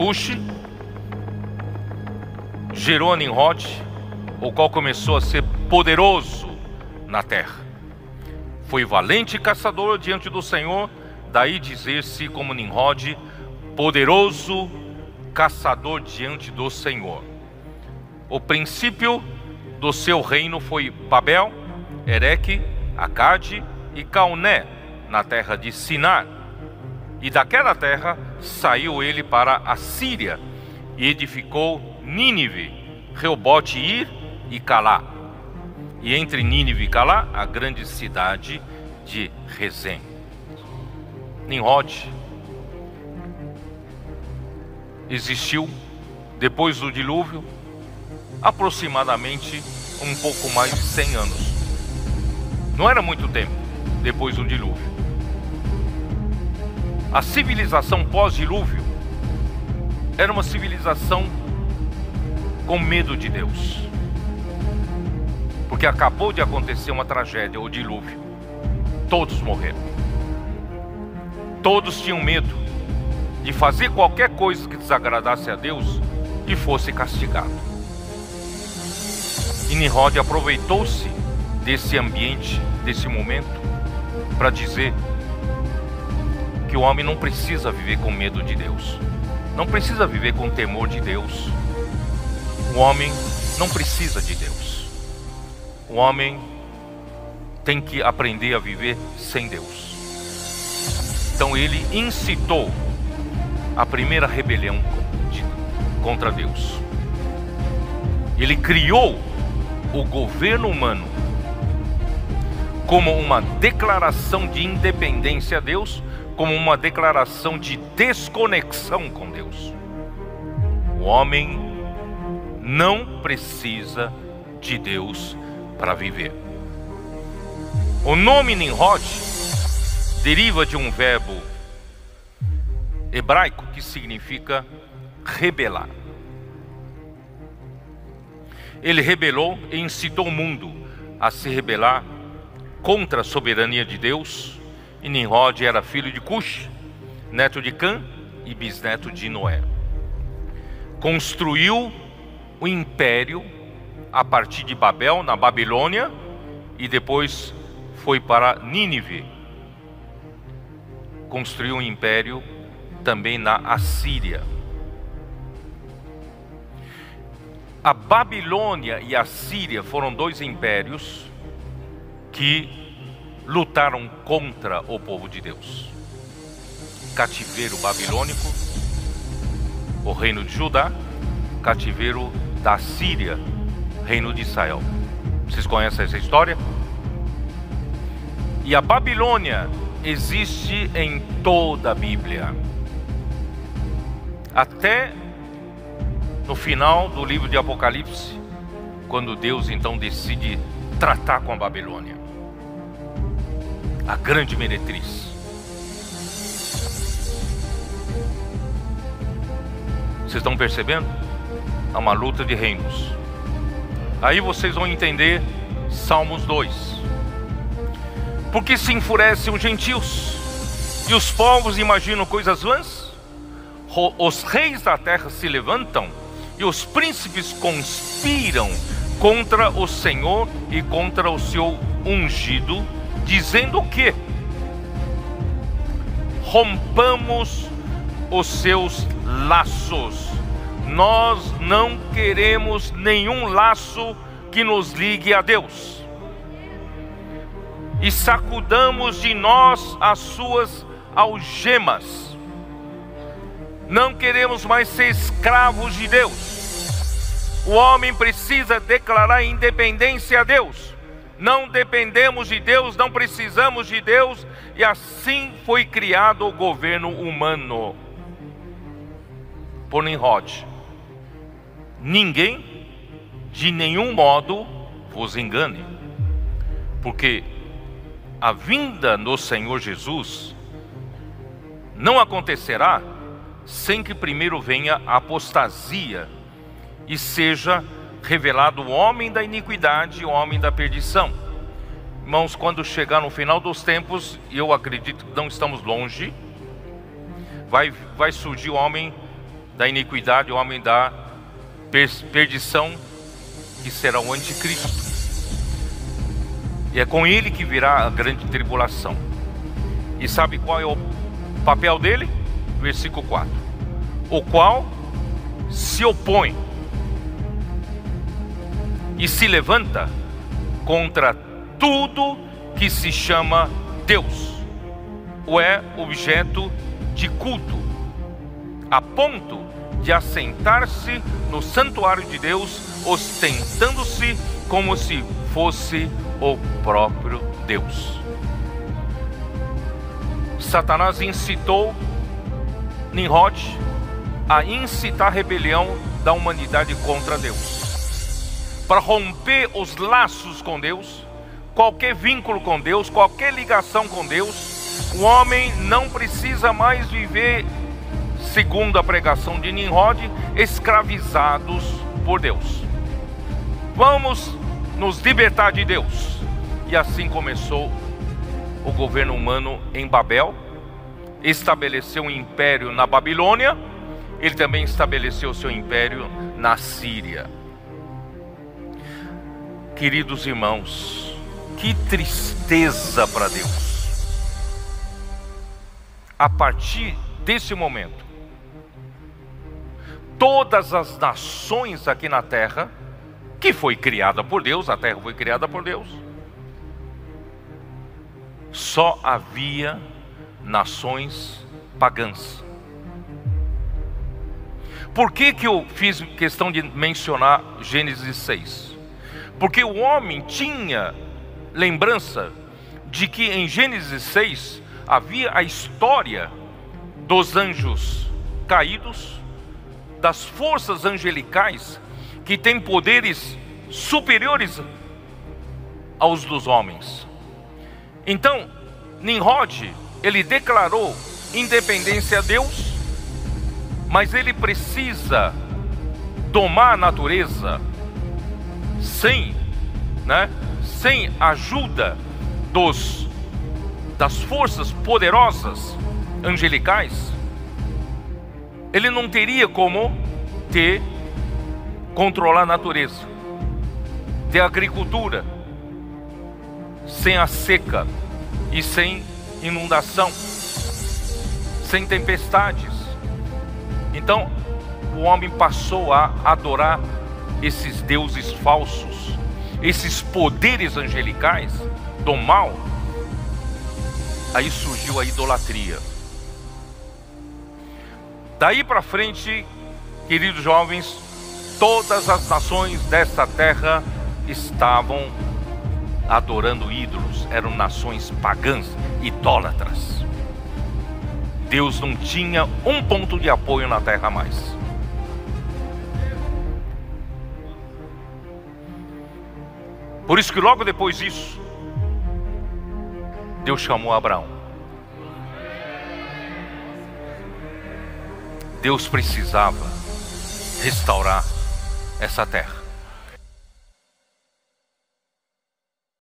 Cush gerou a Nimrod, o qual começou a ser poderoso na terra. Foi valente caçador diante do Senhor, daí dizer-se como Nimrod, poderoso caçador diante do Senhor. O princípio do seu reino foi Babel, Ereque, Acade e Cauné, na terra de Sinar. E daquela terra saiu ele para a Síria e edificou Nínive, Reobote Ir e Calá. E entre Nínive e Calá, a grande cidade de Rezem. Nimrod existiu depois do dilúvio aproximadamente um pouco mais de 100 anos. Não era muito tempo depois do dilúvio. A civilização pós-dilúvio era uma civilização com medo de Deus. Porque acabou de acontecer uma tragédia, o dilúvio. Todos morreram. Todos tinham medo de fazer qualquer coisa que desagradasse a Deus e fosse castigado. E Nimrod aproveitou-se desse ambiente, desse momento, para dizer que o homem não precisa viver com medo de Deus, não precisa viver com temor de Deus. O homem não precisa de Deus. O homem tem que aprender a viver sem Deus. Então ele incitou a primeira rebelião contra Deus. Ele criou o governo humano como uma declaração de independência a Deus, como uma declaração de desconexão com Deus. O homem não precisa de Deus para viver. O nome Nimrod deriva de um verbo hebraico que significa rebelar ele rebelou e incitou o mundo a se rebelar contra a soberania de Deus. E Nimrod era filho de Cush, neto de Cã e bisneto de Noé. Construiu o império a partir de Babel, na Babilônia, e depois foi para Nínive. Construiu um império também na Assíria. A Babilônia e a Síria foram dois impérios que lutaram contra o povo de Deus. Cativeiro babilônico, o reino de Judá, cativeiro da Síria, reino de Israel. Vocês conhecem essa história? E a Babilônia existe em toda a Bíblia. Até no final do livro de Apocalipse, quando Deus então decide tratar com a Babilônia, a grande meretriz. Vocês estão percebendo? É uma luta de reinos. Aí vocês vão entender Salmos 2. Porque se enfurecem os gentios e os povos imaginam coisas vãs? Os reis da terra se levantam e os príncipes conspiram contra o Senhor e contra o seu ungido, dizendo que rompamos os seus laços. Nós não queremos nenhum laço que nos ligue a Deus. E sacudamos de nós as suas algemas não queremos mais ser escravos de Deus. O homem precisa declarar independência a Deus. Não dependemos de Deus, não precisamos de Deus, e assim foi criado o governo humano. Por Nimrod. Ninguém, de nenhum modo, vos engane, porque a vinda do Senhor Jesus não acontecerá sem que primeiro venha a apostasia e seja revelado o homem da iniquidade o homem da perdição. Irmãos, quando chegar no final dos tempos, e eu acredito que não estamos longe, vai, vai surgir o homem da iniquidade, o homem da perdição, que será o anticristo. E é com ele que virá a grande tribulação. E sabe qual é o papel dele? Versículo 4. O qual se opõe e se levanta contra tudo que se chama Deus, ou é objeto de culto, a ponto de assentar-se no santuário de Deus, ostentando-se como se fosse o próprio Deus. Satanás incitou Nimrod a incitar a rebelião da humanidade contra Deus. Para romper os laços com Deus, qualquer vínculo com Deus, qualquer ligação com Deus, o homem não precisa mais viver, segundo a pregação de Nimrod, escravizados por Deus. Vamos nos libertar de Deus. E assim começou o governo humano em Babel, estabeleceu um império na Babilônia, ele também estabeleceu seu império na Síria. Queridos irmãos, que tristeza para Deus. A partir desse momento, todas as nações aqui na terra, que foi criada por Deus, a terra foi criada por Deus, só havia nações pagãs. Por que, que eu fiz questão de mencionar Gênesis 6? Porque o homem tinha lembrança de que em Gênesis 6 havia a história dos anjos caídos, das forças angelicais que têm poderes superiores aos dos homens. Então, Nimrod, ele declarou independência a Deus, mas ele precisa domar a natureza sem, né, sem ajuda dos das forças poderosas angelicais, ele não teria como ter controlar a natureza, ter agricultura sem a seca e sem inundação, sem tempestades. Então, o homem passou a adorar esses deuses falsos esses poderes angelicais do mal, aí surgiu a idolatria. Daí para frente, queridos jovens, todas as nações desta terra estavam adorando ídolos, eram nações pagãs, idólatras. Deus não tinha um ponto de apoio na terra mais. Por isso que logo depois disso, Deus chamou Abraão. Deus precisava restaurar essa terra.